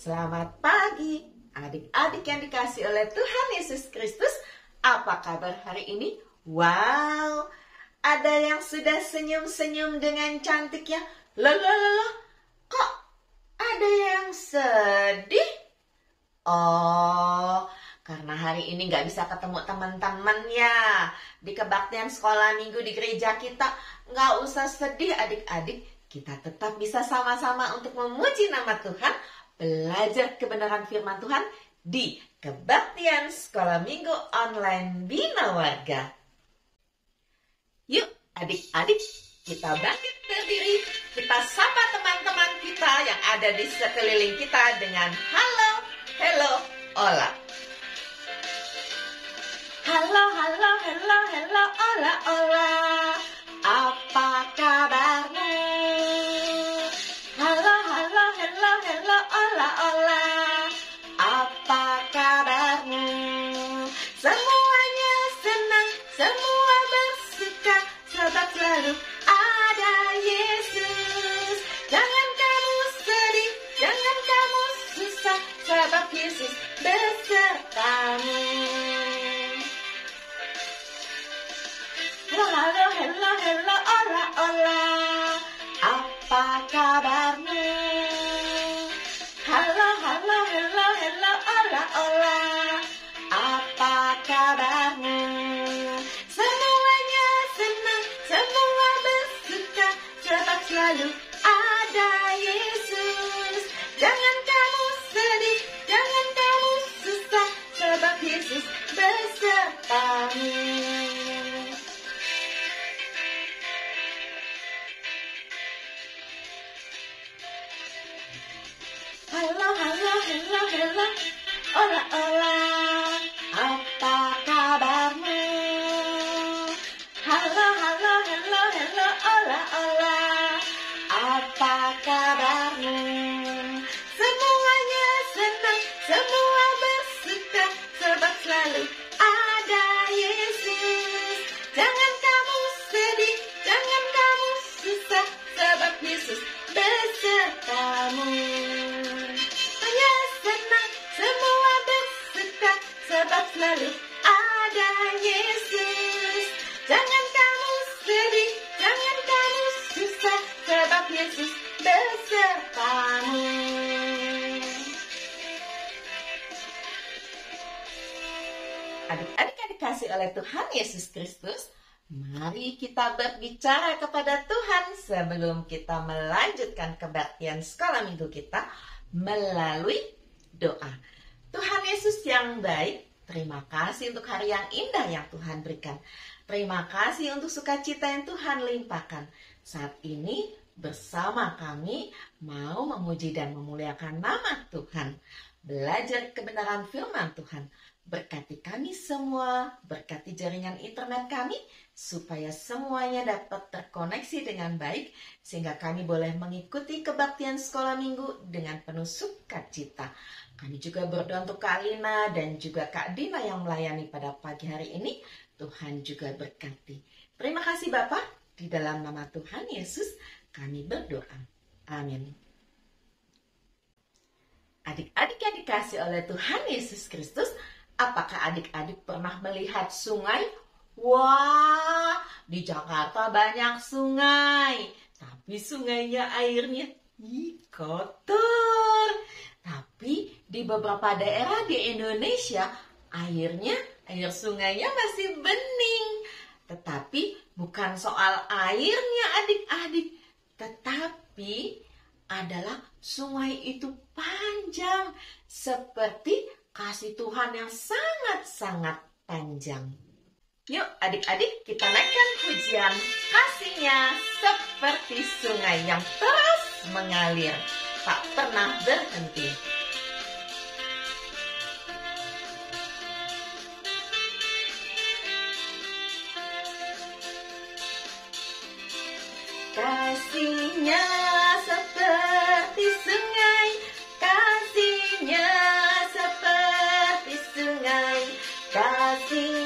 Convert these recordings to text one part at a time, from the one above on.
Selamat pagi, adik-adik yang dikasih oleh Tuhan Yesus Kristus. Apa kabar hari ini? Wow, ada yang sudah senyum-senyum dengan cantiknya. Loh, loh, loh, loh. Kok ada yang sedih? Oh, karena hari ini nggak bisa ketemu teman-temannya. Di kebaktian sekolah minggu di gereja kita, nggak usah sedih adik-adik. Kita tetap bisa sama-sama untuk memuji nama Tuhan belajar kebenaran firman Tuhan di Kebaktian Sekolah Minggu Online Bina Warga. Yuk adik-adik, kita bangkit berdiri, kita sapa teman-teman kita yang ada di sekeliling kita dengan halo, hello, hola. Halo, halo, hello, hello, hola, hola. Oleh Tuhan Yesus Kristus, mari kita berbicara kepada Tuhan sebelum kita melanjutkan kebaktian sekolah minggu kita melalui doa. Tuhan Yesus yang baik, terima kasih untuk hari yang indah yang Tuhan berikan. Terima kasih untuk sukacita yang Tuhan limpahkan. Saat ini bersama kami mau memuji dan memuliakan nama Tuhan. Belajar kebenaran firman Tuhan Berkati kami semua, berkati jaringan internet kami, supaya semuanya dapat terkoneksi dengan baik, sehingga kami boleh mengikuti kebaktian sekolah minggu dengan penuh sukacita. Kami juga berdoa untuk Kak Lina dan juga Kak Dina yang melayani pada pagi hari ini. Tuhan juga berkati. Terima kasih Bapak, di dalam nama Tuhan Yesus kami berdoa. Amin. Adik-adik yang dikasih oleh Tuhan Yesus Kristus, Apakah adik-adik pernah melihat sungai? Wah, di Jakarta banyak sungai, tapi sungainya airnya kotor. Tapi di beberapa daerah di Indonesia airnya, air sungainya masih bening. Tetapi bukan soal airnya adik-adik, tetapi adalah sungai itu panjang seperti kasih Tuhan yang sangat-sangat panjang. Yuk adik-adik kita naikkan pujian kasihnya seperti sungai yang terus mengalir, tak pernah berhenti. Kasihnya kasihnya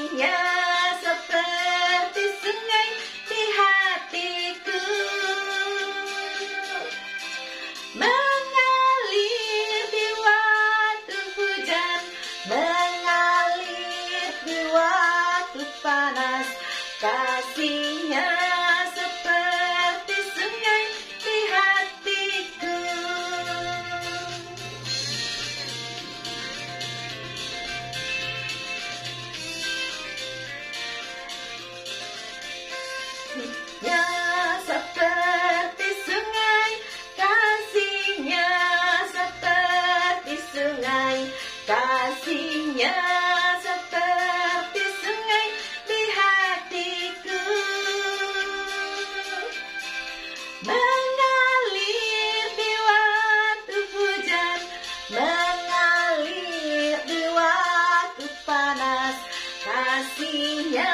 kasihnya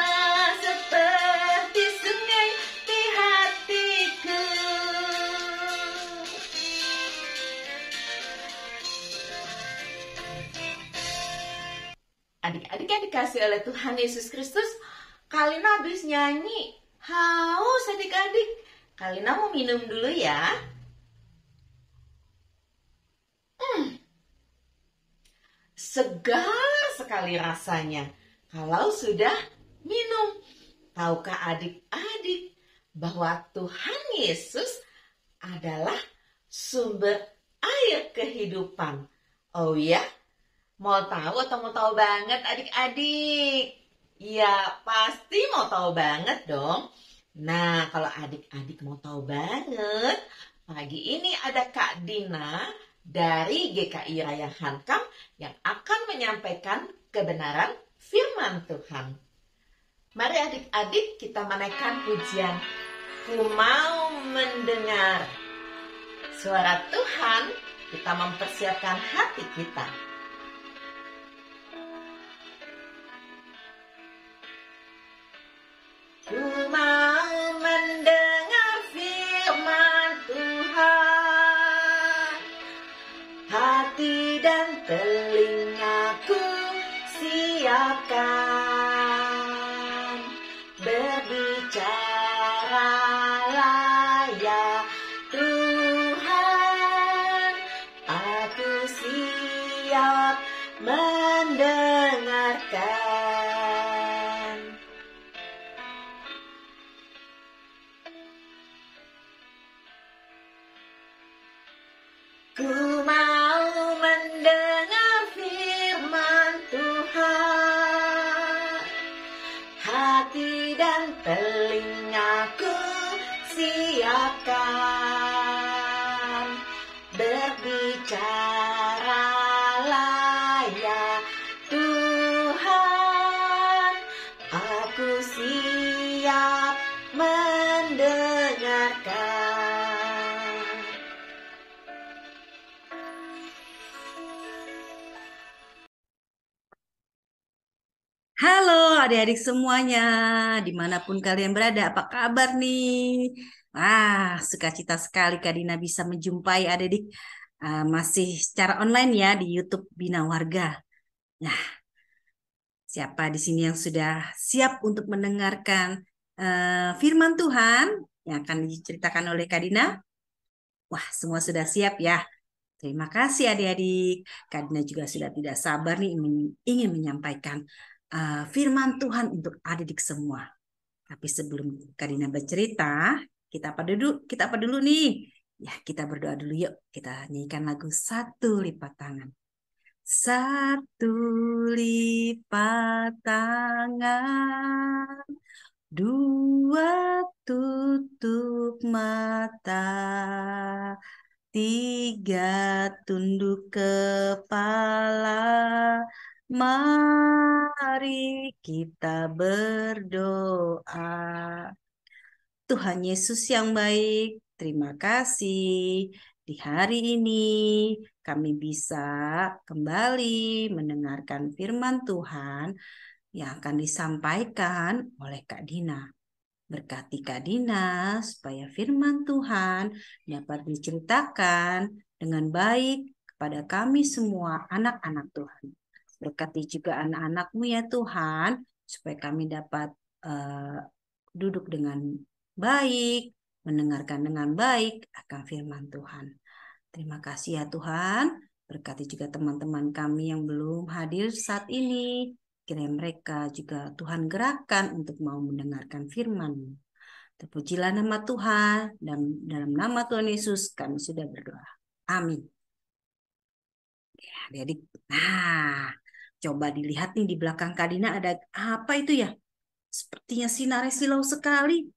seperti sungai di hatiku Adik-adik yang dikasih oleh Tuhan Yesus Kristus, Kalina habis nyanyi. Haus adik-adik. Kalina mau minum dulu ya. Hmm. Segar sekali rasanya kalau sudah minum. Tahukah adik-adik bahwa Tuhan Yesus adalah sumber air kehidupan? Oh ya? Mau tahu atau mau tahu banget adik-adik? Ya, pasti mau tahu banget dong. Nah, kalau adik-adik mau tahu banget, pagi ini ada Kak Dina dari GKI Raya Hankam yang akan menyampaikan kebenaran firman Tuhan. Mari adik-adik kita menaikkan pujian. Ku mau mendengar suara Tuhan, kita mempersiapkan hati kita. Ku mau mendengar firman Tuhan Hati dan telingaku siapkan Hati dan telingaku siapkan adik-adik semuanya, di mana pun kalian berada, apa kabar nih? Ah, sukacita sekali Kak Dina bisa menjumpai adik-adik ah, masih secara online ya di YouTube Bina Warga. Nah, siapa di sini yang sudah siap untuk mendengarkan eh, firman Tuhan yang akan diceritakan oleh Kak Dina? Wah, semua sudah siap ya. Terima kasih adik-adik. Kak Dina juga sudah tidak sabar nih ingin menyampaikan uh, firman Tuhan untuk adik-adik semua. Tapi sebelum Karina bercerita, kita apa dulu? Kita apa dulu nih? Ya, kita berdoa dulu yuk. Kita nyanyikan lagu Satu Lipat Tangan. Satu lipat tangan, dua tutup mata, tiga tunduk kepala, Mari kita berdoa. Tuhan Yesus yang baik, terima kasih. Di hari ini kami bisa kembali mendengarkan firman Tuhan yang akan disampaikan oleh Kak Dina. Berkati Kak Dina supaya firman Tuhan dapat diceritakan dengan baik kepada kami semua anak-anak Tuhan. Berkati juga anak-anakmu ya Tuhan, supaya kami dapat uh, duduk dengan baik, mendengarkan dengan baik akan firman Tuhan. Terima kasih ya Tuhan. Berkati juga teman-teman kami yang belum hadir saat ini. Kiranya mereka juga Tuhan gerakkan untuk mau mendengarkan firman Terpujilah nama Tuhan dan dalam nama Tuhan Yesus kami sudah berdoa. Amin. Ya, adik-adik. Nah, coba dilihat nih di belakang Kadina ada apa itu ya? Sepertinya sinar silau sekali.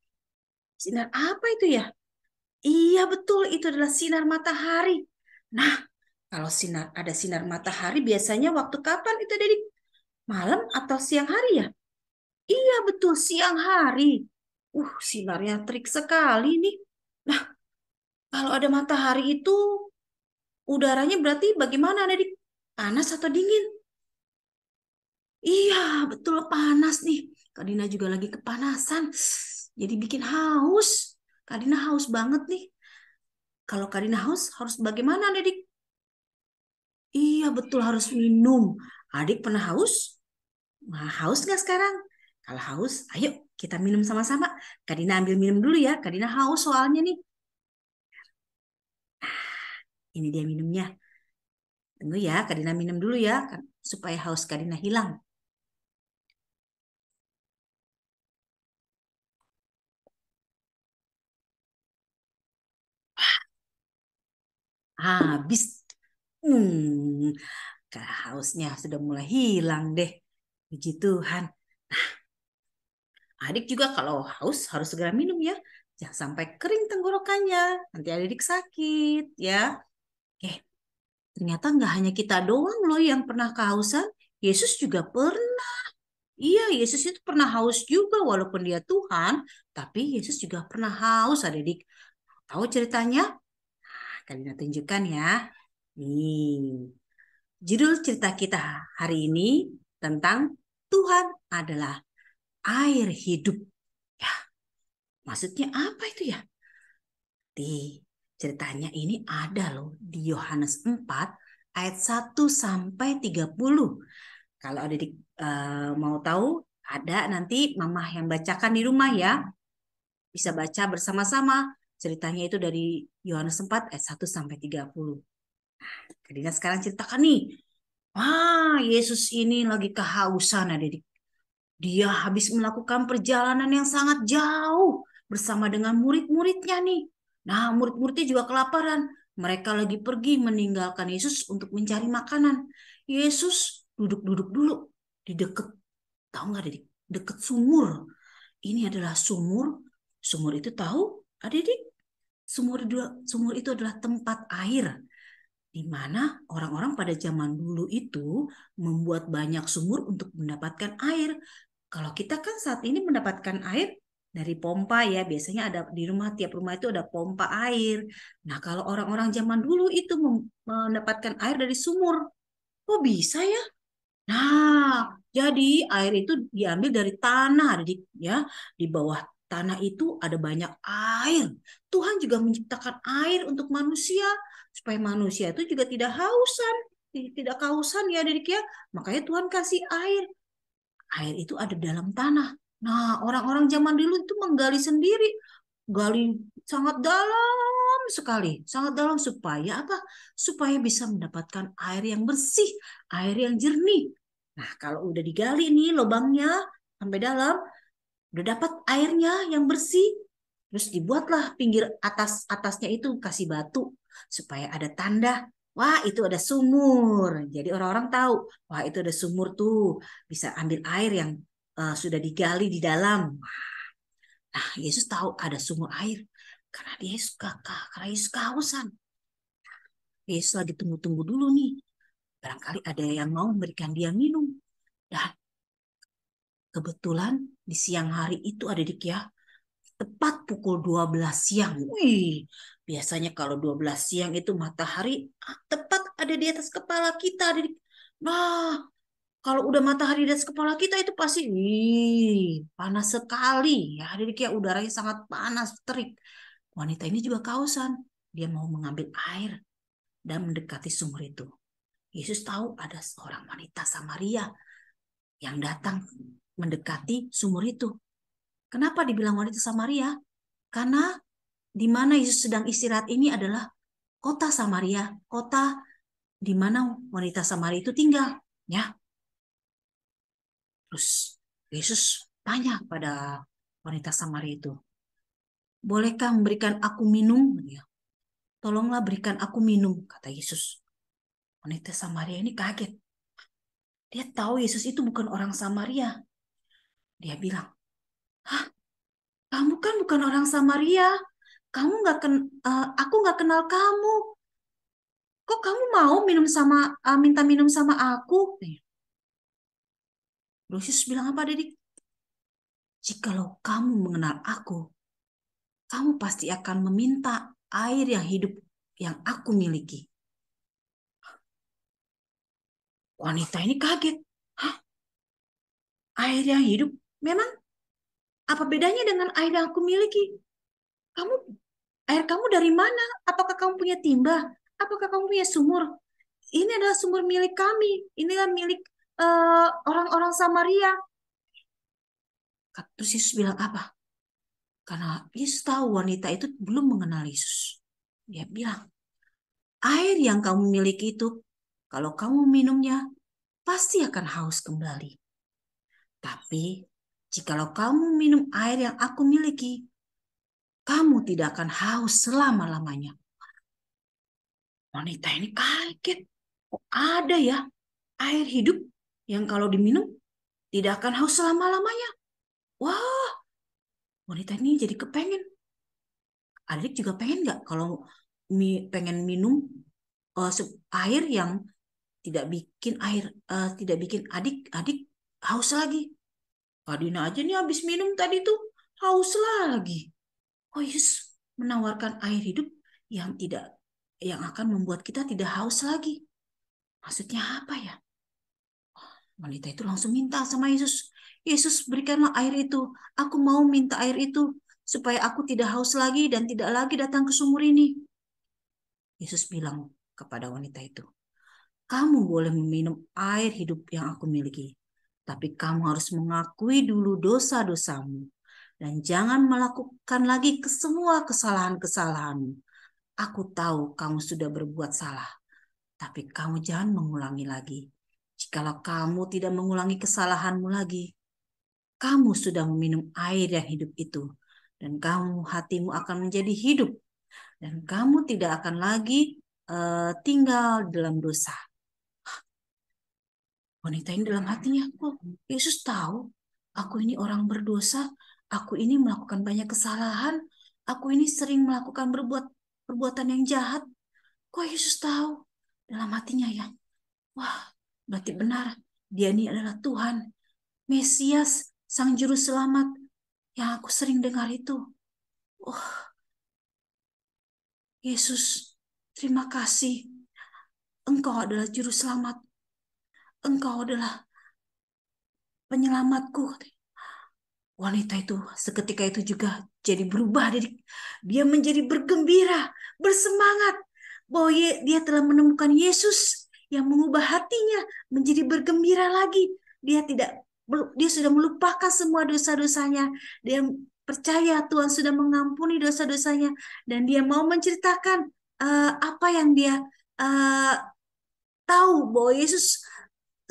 Sinar apa itu ya? Iya betul, itu adalah sinar matahari. Nah, Kalau sinar ada sinar matahari biasanya waktu kapan itu Dedik? Malam atau siang hari ya? Iya betul siang hari. Uh, sinarnya trik sekali nih. Nah, kalau ada matahari itu udaranya berarti bagaimana Dedik? Panas atau dingin? Iya, betul panas nih. Kak Dina juga lagi kepanasan. Jadi bikin haus. Kak Dina haus banget nih. Kalau Kak Dina haus, harus bagaimana, Adik? Iya, betul harus minum. Adik pernah haus? Nah, haus nggak sekarang? Kalau haus, ayo kita minum sama-sama. Kak Dina ambil minum dulu ya. Kak Dina haus soalnya nih. Ah, ini dia minumnya. Tunggu ya, Kak Dina minum dulu ya, supaya haus Kak Dina hilang. Habis. Hmm, hausnya sudah mulai hilang deh. Puji Tuhan. Nah, adik juga kalau haus harus segera minum ya. Jangan sampai kering tenggorokannya. Nanti adik sakit ya. Oke, ternyata nggak hanya kita doang loh yang pernah kehausan. Yesus juga pernah. Iya, Yesus itu pernah haus juga walaupun dia Tuhan. Tapi Yesus juga pernah haus adik. Tahu ceritanya? Kalina tunjukkan ya. Nih, judul cerita kita hari ini tentang Tuhan adalah air hidup. Ya, maksudnya apa itu ya? Di ceritanya ini ada loh di Yohanes 4 ayat 1 sampai 30. Kalau ada di, uh, mau tahu, ada nanti mama yang bacakan di rumah ya. Bisa baca bersama-sama Ceritanya itu dari Yohanes 4 ayat 1 sampai 30. Nah, Kadina sekarang ceritakan nih. Ah, Yesus ini lagi kehausan adik. Dia habis melakukan perjalanan yang sangat jauh bersama dengan murid-muridnya nih. Nah, murid-muridnya juga kelaparan. Mereka lagi pergi meninggalkan Yesus untuk mencari makanan. Yesus duduk-duduk dulu di dekat, tahu nggak adik? Dekat sumur. Ini adalah sumur. Sumur itu tahu Adik-adik, sumur, sumur itu adalah tempat air di mana orang-orang pada zaman dulu itu membuat banyak sumur untuk mendapatkan air. Kalau kita kan saat ini mendapatkan air dari pompa ya, biasanya ada di rumah tiap rumah itu ada pompa air. Nah, kalau orang-orang zaman dulu itu mendapatkan air dari sumur. Kok bisa ya? Nah, jadi air itu diambil dari tanah, ya, di bawah tanah itu ada banyak air. Tuhan juga menciptakan air untuk manusia supaya manusia itu juga tidak hausan, tidak kehausan ya adik ya. Makanya Tuhan kasih air. Air itu ada dalam tanah. Nah, orang-orang zaman dulu itu menggali sendiri, gali sangat dalam sekali, sangat dalam supaya apa? Supaya bisa mendapatkan air yang bersih, air yang jernih. Nah, kalau udah digali nih lubangnya sampai dalam, udah dapat airnya yang bersih. Terus dibuatlah pinggir atas atasnya itu kasih batu supaya ada tanda. Wah itu ada sumur. Jadi orang-orang tahu wah itu ada sumur tuh. Bisa ambil air yang uh, sudah digali di dalam. Nah Yesus tahu ada sumur air. Karena dia suka karena Yesus kehausan. Yesus lagi tunggu-tunggu dulu nih. Barangkali ada yang mau memberikan dia minum. Dan kebetulan di siang hari itu ada di ya tepat pukul 12 siang. Wih, biasanya kalau 12 siang itu matahari ah, tepat ada di atas kepala kita. Adik. Nah, kalau udah matahari di atas kepala kita itu pasti wih, panas sekali. Ya, adik ya udaranya sangat panas, terik. Wanita ini juga kausan. Dia mau mengambil air dan mendekati sumur itu. Yesus tahu ada seorang wanita Samaria yang datang mendekati sumur itu. Kenapa dibilang wanita Samaria? Karena di mana Yesus sedang istirahat ini adalah kota Samaria, kota di mana wanita Samaria itu tinggal, ya. Terus Yesus tanya pada wanita Samaria itu, "Bolehkah memberikan aku minum?" Ya. Tolonglah berikan aku minum, kata Yesus. Wanita Samaria ini kaget. Dia tahu Yesus itu bukan orang Samaria. Dia bilang, Hah? Kamu kan bukan orang Samaria. Kamu nggak ken, uh, aku nggak kenal kamu. kok kamu mau minum sama uh, minta minum sama aku? Terus Yesus bilang apa, Dedik? Jikalau kamu mengenal aku, kamu pasti akan meminta air yang hidup yang aku miliki. Wanita ini kaget. Hah? Air yang hidup? Memang apa bedanya dengan air yang aku miliki? Kamu air kamu dari mana? Apakah kamu punya timba? Apakah kamu punya sumur? Ini adalah sumur milik kami. Inilah milik eh, orang-orang uh, Samaria. Terus Yesus bilang apa? Karena Yesus tahu wanita itu belum mengenal Yesus. Dia bilang, air yang kamu miliki itu, kalau kamu minumnya, pasti akan haus kembali. Tapi, jikalau kamu minum air yang aku miliki, kamu tidak akan haus selama-lamanya. Wanita ini kaget. Kok ada ya air hidup yang kalau diminum tidak akan haus selama-lamanya? Wah, wanita ini jadi kepengen. Adik juga pengen nggak kalau mi, pengen minum uh, air yang tidak bikin air uh, tidak bikin adik-adik haus lagi. Kadina aja nih habis minum tadi tuh haus lagi. Oh Yesus menawarkan air hidup yang tidak yang akan membuat kita tidak haus lagi. Maksudnya apa ya? Wanita itu langsung minta sama Yesus. Yesus berikanlah air itu. Aku mau minta air itu supaya aku tidak haus lagi dan tidak lagi datang ke sumur ini. Yesus bilang kepada wanita itu, kamu boleh meminum air hidup yang aku miliki, tapi kamu harus mengakui dulu dosa-dosamu dan jangan melakukan lagi ke semua kesalahan-kesalahanmu. Aku tahu kamu sudah berbuat salah, tapi kamu jangan mengulangi lagi. Jikalau kamu tidak mengulangi kesalahanmu lagi, kamu sudah meminum air yang hidup itu, dan kamu hatimu akan menjadi hidup, dan kamu tidak akan lagi uh, tinggal dalam dosa. Wanita ini dalam hatinya, kok Yesus tahu aku ini orang berdosa, aku ini melakukan banyak kesalahan, aku ini sering melakukan berbuat perbuatan yang jahat. Kok Yesus tahu? Dalam hatinya ya. Wah, berarti benar. Dia ini adalah Tuhan. Mesias, Sang Juru Selamat. Yang aku sering dengar itu. Oh, Yesus, terima kasih. Engkau adalah Juru Selamat. Engkau adalah penyelamatku. Wanita itu seketika itu juga jadi berubah. Dia menjadi bergembira, bersemangat bahwa dia telah menemukan Yesus yang mengubah hatinya menjadi bergembira lagi. Dia tidak dia sudah melupakan semua dosa-dosanya. Dia percaya Tuhan sudah mengampuni dosa-dosanya dan dia mau menceritakan uh, apa yang dia uh, tahu bahwa Yesus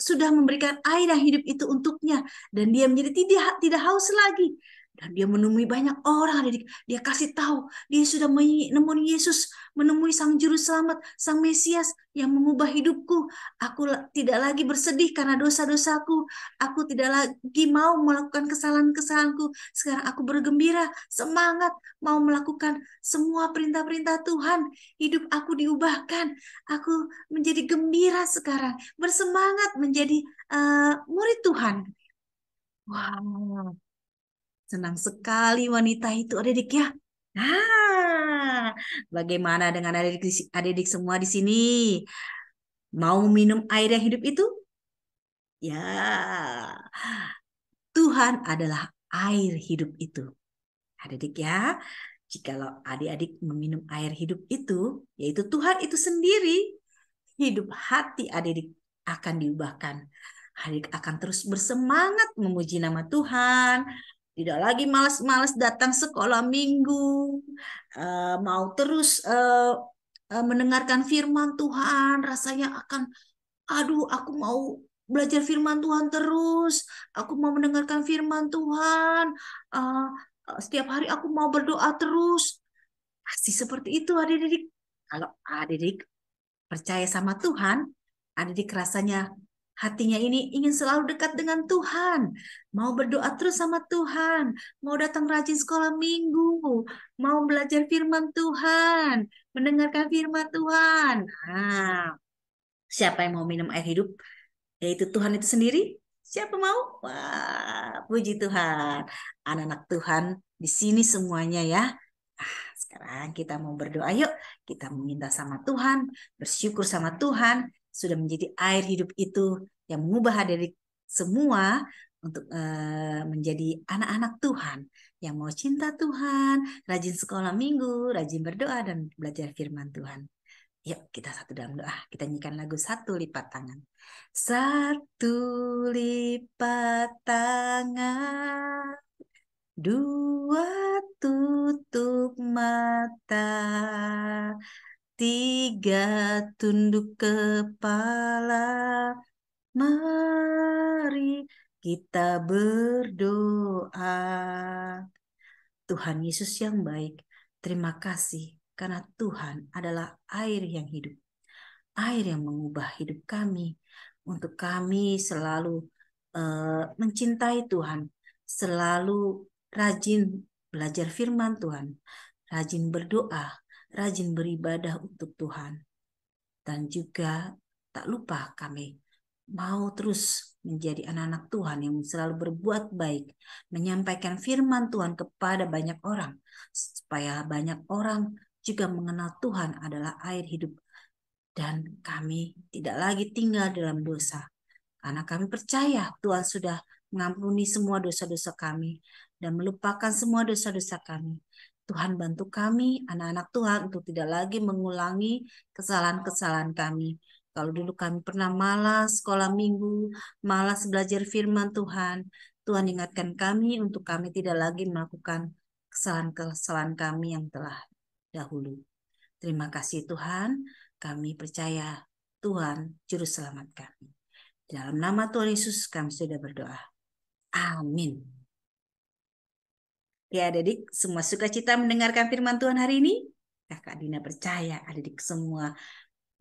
sudah memberikan air yang hidup itu untuknya. Dan dia menjadi tidak tidak haus lagi dan dia menemui banyak orang dia, kasih tahu dia sudah menemui Yesus menemui sang juru selamat sang Mesias yang mengubah hidupku. Aku tidak lagi bersedih karena dosa-dosaku. Aku tidak lagi mau melakukan kesalahan-kesalahanku. Sekarang aku bergembira semangat mau melakukan semua perintah-perintah Tuhan. Hidup aku diubahkan. Aku menjadi gembira sekarang bersemangat menjadi uh, murid Tuhan. Wow Senang sekali wanita itu adik ya. Nah, bagaimana dengan adik-adik adik semua di sini? Mau minum air yang hidup itu? Ya, Tuhan adalah air hidup itu. Adik-adik ya, jikalau adik-adik meminum air hidup itu, yaitu Tuhan itu sendiri, hidup hati adik-adik akan diubahkan. Adik akan terus bersemangat memuji nama Tuhan, tidak lagi malas-malas datang sekolah minggu, uh, mau terus uh, uh, mendengarkan firman Tuhan, rasanya akan, aduh, aku mau belajar firman Tuhan terus, aku mau mendengarkan firman Tuhan, uh, setiap hari aku mau berdoa terus. Pasti seperti itu adik-adik. Kalau adik-adik percaya sama Tuhan, adik-adik rasanya Hatinya ini ingin selalu dekat dengan Tuhan, mau berdoa terus sama Tuhan, mau datang rajin sekolah minggu, mau belajar firman Tuhan, mendengarkan firman Tuhan. Nah, siapa yang mau minum air hidup? Yaitu Tuhan itu sendiri. Siapa mau? Wah, puji Tuhan. Anak-anak Tuhan di sini semuanya ya. Ah, sekarang kita mau berdoa. Yuk, kita meminta sama Tuhan, bersyukur sama Tuhan sudah menjadi air hidup itu yang mengubah dari semua untuk uh, menjadi anak-anak Tuhan yang mau cinta Tuhan, rajin sekolah minggu, rajin berdoa dan belajar firman Tuhan. Yuk kita satu dalam doa. Kita nyanyikan lagu satu lipat tangan. Satu lipat tangan. Dua tutup mata. Tiga tunduk kepala. Mari kita berdoa. Tuhan Yesus yang baik, terima kasih karena Tuhan adalah air yang hidup. Air yang mengubah hidup kami. Untuk kami selalu uh, mencintai Tuhan. Selalu rajin belajar firman Tuhan. Rajin berdoa. Rajin beribadah untuk Tuhan. Dan juga tak lupa kami mau terus menjadi anak-anak Tuhan yang selalu berbuat baik, menyampaikan firman Tuhan kepada banyak orang, supaya banyak orang juga mengenal Tuhan adalah air hidup dan kami tidak lagi tinggal dalam dosa. Karena kami percaya Tuhan sudah mengampuni semua dosa-dosa kami dan melupakan semua dosa-dosa kami. Tuhan bantu kami, anak-anak Tuhan, untuk tidak lagi mengulangi kesalahan-kesalahan kami. Kalau dulu kami pernah malas sekolah minggu, malas belajar firman Tuhan, Tuhan ingatkan kami untuk kami tidak lagi melakukan kesalahan-kesalahan kami yang telah dahulu. Terima kasih Tuhan, kami percaya Tuhan Juru Selamat kami. Dalam nama Tuhan Yesus kami sudah berdoa. Amin. Ya adik, semua sukacita mendengarkan firman Tuhan hari ini? Kakak Dina percaya adik semua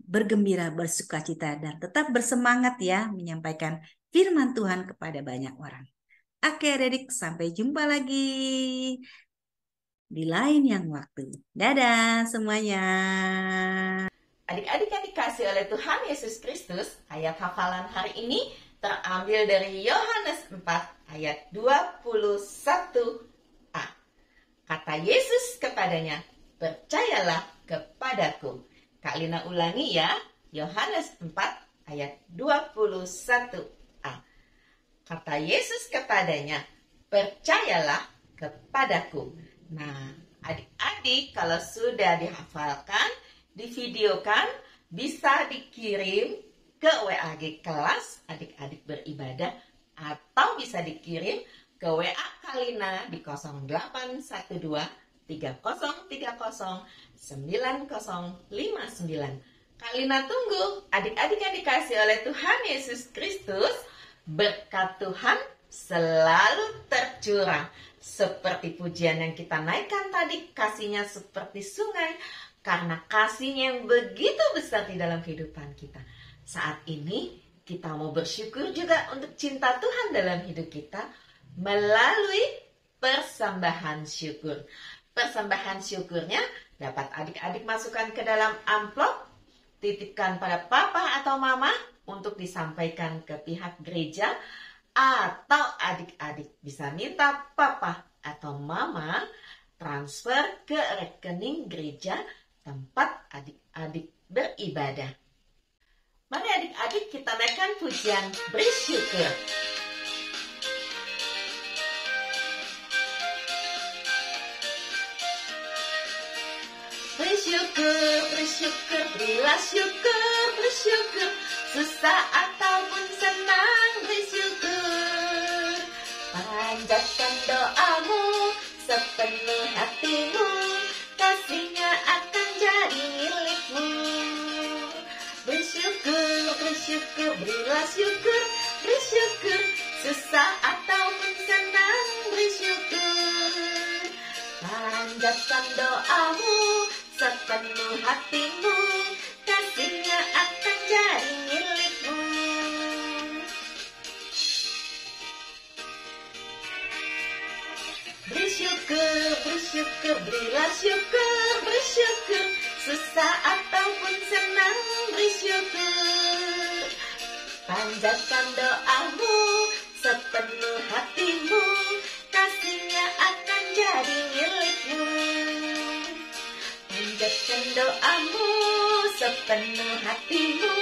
bergembira, bersukacita, dan tetap bersemangat ya menyampaikan firman Tuhan kepada banyak orang. Oke adik, sampai jumpa lagi di lain yang waktu. Dadah semuanya. Adik-adik yang dikasih oleh Tuhan Yesus Kristus, ayat hafalan hari ini terambil dari Yohanes 4 ayat 21a. Kata Yesus kepadanya, percayalah kepadaku. Kak Lina ulangi ya, Yohanes 4 ayat 21a. Kata Yesus kepadanya, percayalah kepadaku Nah, adik-adik kalau sudah dihafalkan, divideokan, bisa dikirim ke WAG kelas adik-adik beribadah atau bisa dikirim ke WA Kalina di 0812 3030 9059. Kalina tunggu adik-adik yang dikasih oleh Tuhan Yesus Kristus berkat Tuhan selalu tercurah seperti pujian yang kita naikkan tadi, kasihnya seperti sungai, karena kasihnya yang begitu besar di dalam kehidupan kita. Saat ini kita mau bersyukur juga untuk cinta Tuhan dalam hidup kita melalui persembahan syukur. Persembahan syukurnya dapat adik-adik masukkan ke dalam amplop, titipkan pada papa atau mama untuk disampaikan ke pihak gereja atau adik-adik bisa minta papa atau mama transfer ke rekening gereja tempat adik-adik beribadah. Mari adik-adik kita naikkan pujian bersyukur. Bersyukur, bersyukur, berilah syukur, bersyukur, susah ataupun senang bersyukur. Panjatkan doamu sepenuh hatimu, kasihnya akan jadi milikmu. Bersyukur, bersyukur, berilah syukur, bersyukur, susah ataupun senang bersyukur. Panjatkan doamu sepenuh hatimu, kasihnya akan jadi milikmu. Bersyukur, bersyukur, berilah syukur, bersyukur, susah ataupun senang bersyukur. Panjatkan doamu Panjatkan doamu sepenuh hatimu,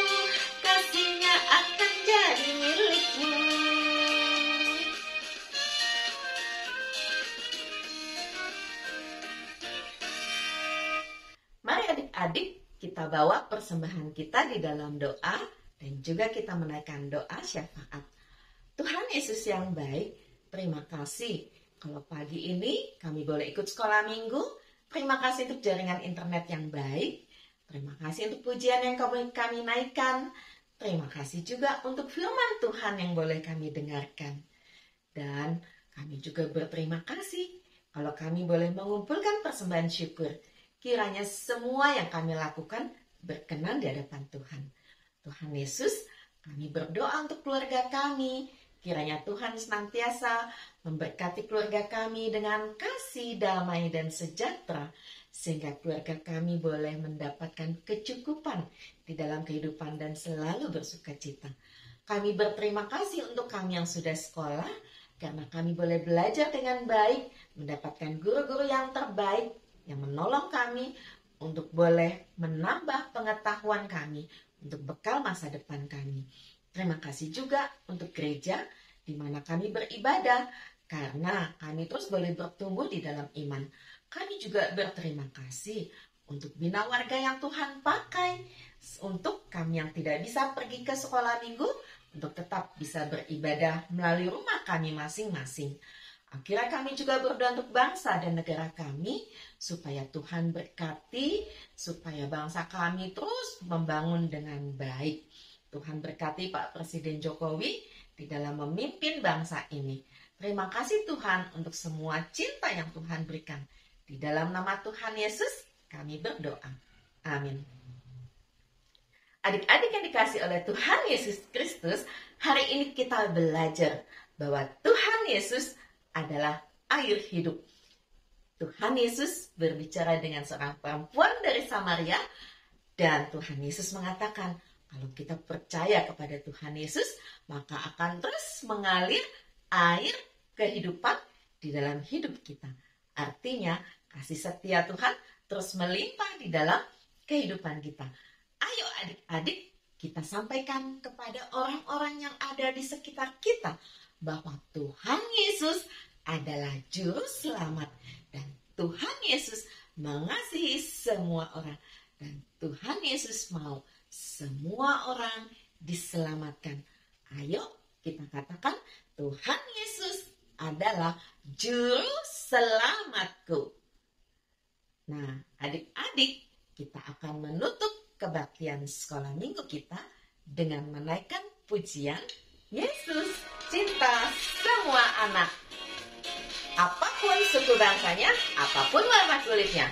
kasihnya akan jadi milikmu. Mari adik-adik kita bawa persembahan kita di dalam doa dan juga kita menaikkan doa syafaat. Tuhan Yesus yang baik, terima kasih kalau pagi ini kami boleh ikut sekolah minggu. Terima kasih untuk jaringan internet yang baik. Terima kasih untuk pujian yang kami, naikkan. Terima kasih juga untuk firman Tuhan yang boleh kami dengarkan. Dan kami juga berterima kasih kalau kami boleh mengumpulkan persembahan syukur Kiranya semua yang kami lakukan berkenan di hadapan Tuhan. Tuhan Yesus, kami berdoa untuk keluarga kami. Kiranya Tuhan senantiasa memberkati keluarga kami dengan kasih, damai, dan sejahtera. Sehingga keluarga kami boleh mendapatkan kecukupan di dalam kehidupan dan selalu bersuka cita. Kami berterima kasih untuk kami yang sudah sekolah, karena kami boleh belajar dengan baik, mendapatkan guru-guru yang terbaik, yang menolong kami untuk boleh menambah pengetahuan kami untuk bekal masa depan kami. Terima kasih juga untuk gereja di mana kami beribadah karena kami terus boleh bertumbuh di dalam iman. Kami juga berterima kasih untuk bina warga yang Tuhan pakai untuk kami yang tidak bisa pergi ke sekolah minggu untuk tetap bisa beribadah melalui rumah kami masing-masing. Akhirnya kami juga berdoa untuk bangsa dan negara kami supaya Tuhan berkati, supaya bangsa kami terus membangun dengan baik. Tuhan berkati Pak Presiden Jokowi di dalam memimpin bangsa ini. Terima kasih Tuhan untuk semua cinta yang Tuhan berikan. Di dalam nama Tuhan Yesus kami berdoa. Amin. Adik-adik yang dikasih oleh Tuhan Yesus Kristus, hari ini kita belajar bahwa Tuhan Yesus adalah air hidup. Tuhan Yesus berbicara dengan seorang perempuan dari Samaria dan Tuhan Yesus mengatakan, kalau kita percaya kepada Tuhan Yesus, maka akan terus mengalir air kehidupan di dalam hidup kita. Artinya, kasih setia Tuhan terus melimpah di dalam kehidupan kita. Ayo adik-adik, kita sampaikan kepada orang-orang yang ada di sekitar kita bahwa Tuhan Yesus adalah juru selamat dan Tuhan Yesus mengasihi semua orang dan Tuhan Yesus mau semua orang diselamatkan. Ayo kita katakan Tuhan Yesus adalah juru selamatku. Nah, adik-adik, kita akan menutup kebaktian sekolah minggu kita dengan menaikkan pujian Yesus cinta semua anak. Apa pun suku bangsanya, apa pun warna kulitnya.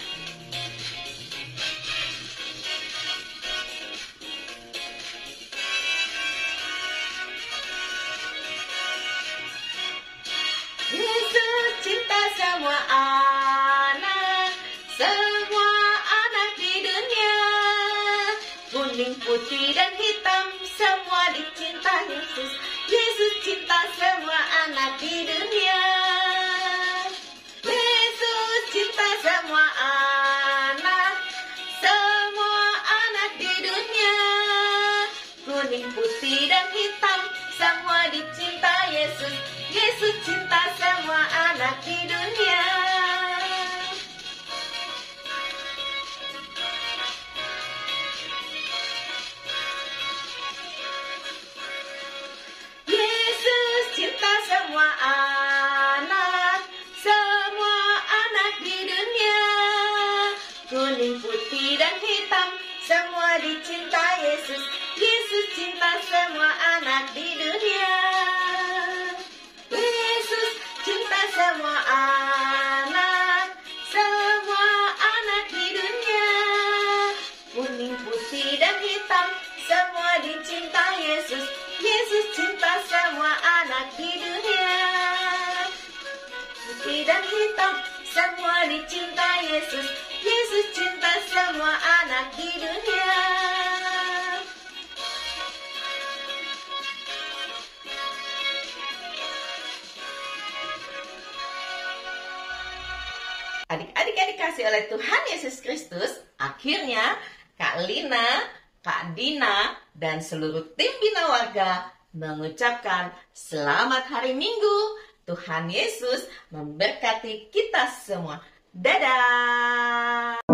Putih, dan hitam, semua dicinta Yesus. Yesus cinta semua anak di dunia. Yesus cinta semua anak, semua anak di dunia. Kuning, putih, dan hitam, semua dicinta Yesus. Yesus cinta semua anak di dunia. Semua anak di dunia. Yesus cinta semua anak, semua anak di dunia. Kuning, putih, dan hitam, semua dicinta Yesus. Yesus cinta semua anak di dunia. Putih dan hitam, semua dicinta Yesus. Yesus cinta semua anak di dunia. Dikasih oleh Tuhan Yesus Kristus, akhirnya Kak Lina, Kak Dina, dan seluruh tim Bina Warga mengucapkan selamat hari Minggu. Tuhan Yesus memberkati kita semua. Dadah!